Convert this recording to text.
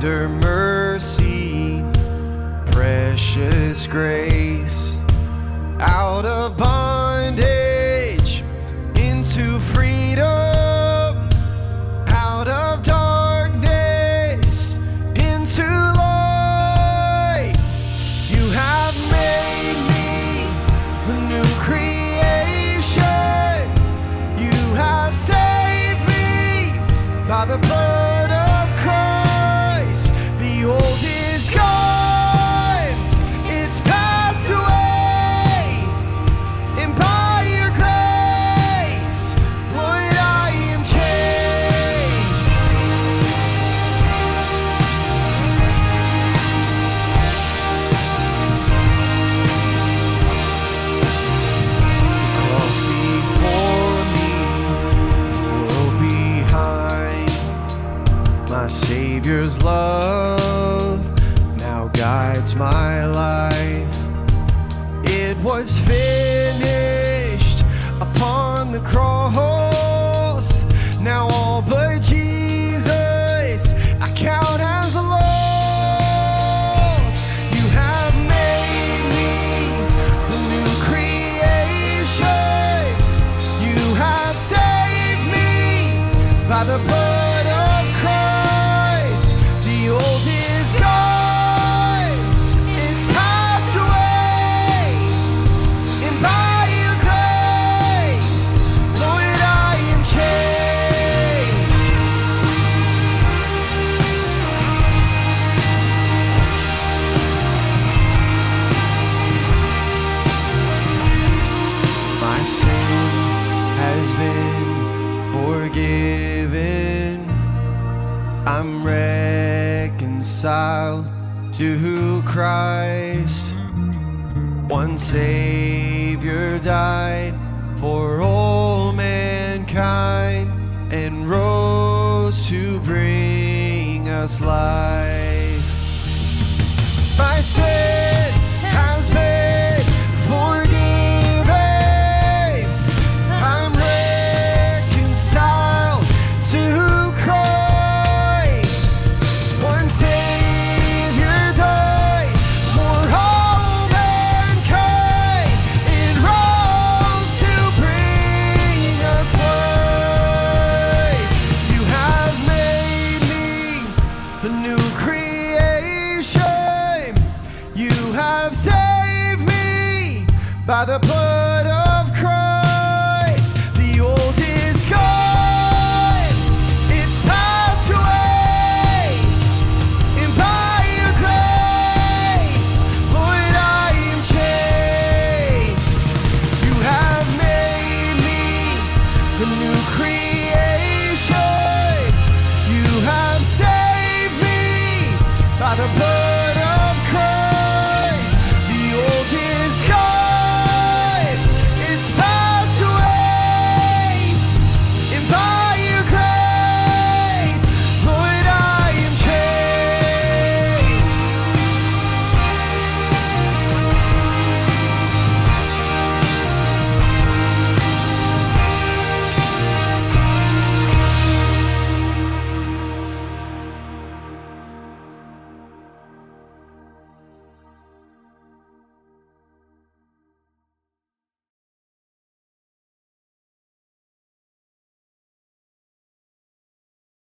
tender mercy, precious grace, out of bondage into freedom, out of darkness into light. You have made me a new creation. You have saved me by the blood. Savior's love now guides my life. It was finished upon the cross. Now forgiven. I'm reconciled to who Christ. One Savior died for all mankind and rose to bring us life. My sin by the blood